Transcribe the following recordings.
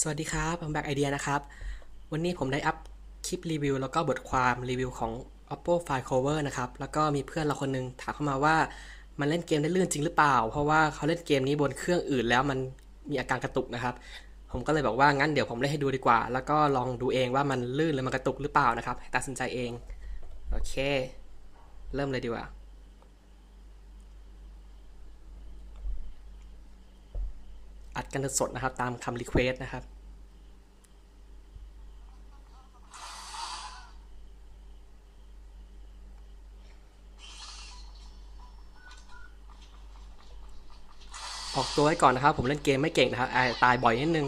สวัสดีครับ ผม bacidea นะครับ วันนี้ผมได้อัพคลิปรีวิวแล้วก็บทความรีวิวของ Oppo Find Clover นะครับ แล้วก็มีเพื่อนเราคนหนึงถามเข้ามาว่ามันเล่นเกมได้ลื่นจริงหรือเปล่า เพราะว่าเขาเล่นเกมนี้บนเครื่องอื่นแล้วมันมีอาการกระตุกนะครับ ผมก็เลยบอกว่างั้นเดี๋ยวผมเล่นให้ดูดีกว่า แล้วก็ลองดูเองว่ามันลื่นหรือมันกระตุกหรือเปล่านะครับตัดสินใจเอง โอเค เริ่มเลยดีกว่า อัดกันสดนะครับ ตามคำรีเควสนะครับ ออกตัวไว้ก่อนนะครับ ผมเล่นเกมไม่เก่งนะครับตายบ่อยนิดนึง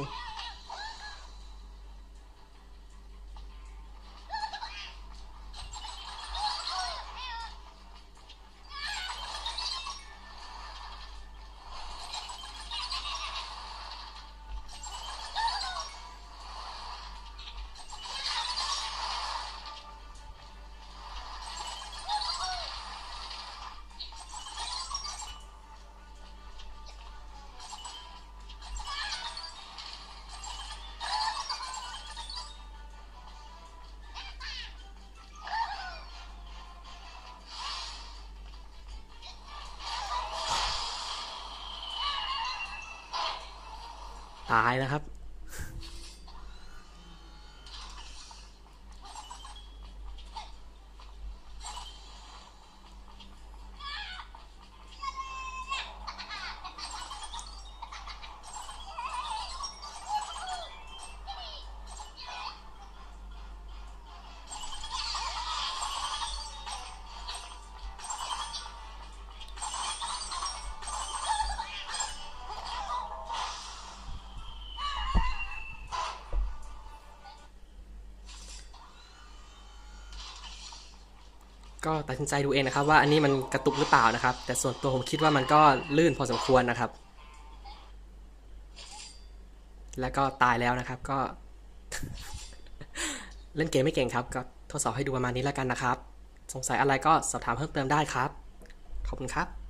ตายแล้วครับ ก็ตัดสินใจดูเองนะครับ ว่าอันนี้มันกระตุกหรือเปล่านะครับ แต่ส่วนตัวผมคิดว่ามันก็ลื่นพอสมควรนะครับ แล้วก็ตายแล้วนะครับก็ เล่นเกมไม่เก่งครับ ก็ทดสอบให้ดูประมาณนี้แล้วกันนะครับ สงสัยอะไรก็สอบถามเพิ่มเติมได้ครับ ขอบคุณครับ